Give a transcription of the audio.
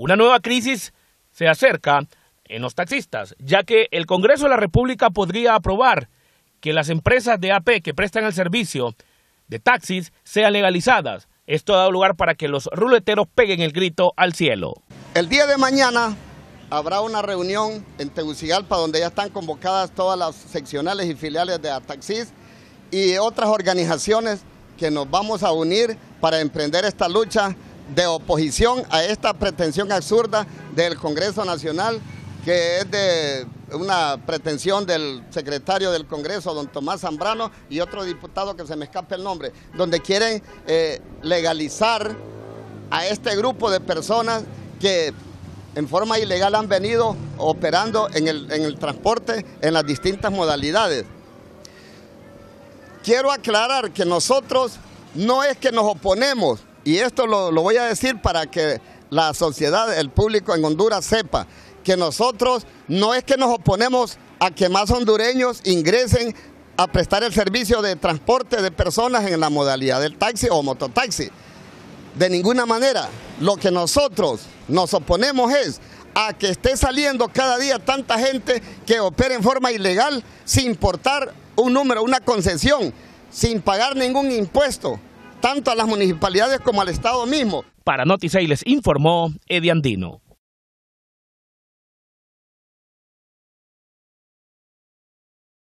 Una nueva crisis se acerca en los taxistas, ya que el Congreso de la República podría aprobar que las empresas de AP que prestan el servicio de taxis sean legalizadas. Esto ha dado lugar para que los ruleteros peguen el grito al cielo. El día de mañana habrá una reunión en Tegucigalpa donde ya están convocadas todas las seccionales y filiales de Ataxis y otras organizaciones que nos vamos a unir para emprender esta lucha de oposición a esta pretensión absurda del Congreso Nacional, que es de una pretensión del secretario del Congreso, don Tomás Zambrano, y otro diputado que se me escape el nombre, donde quieren eh, legalizar a este grupo de personas que en forma ilegal han venido operando en el, en el transporte en las distintas modalidades. Quiero aclarar que nosotros no es que nos oponemos, y esto lo, lo voy a decir para que la sociedad, el público en Honduras sepa, que nosotros no es que nos oponemos a que más hondureños ingresen a prestar el servicio de transporte de personas en la modalidad del taxi o mototaxi. De ninguna manera. Lo que nosotros nos oponemos es a que esté saliendo cada día tanta gente que opera en forma ilegal sin importar un número, una concesión, sin pagar ningún impuesto, tanto a las municipalidades como al Estado mismo. Para Noticey les informó Eddie Andino.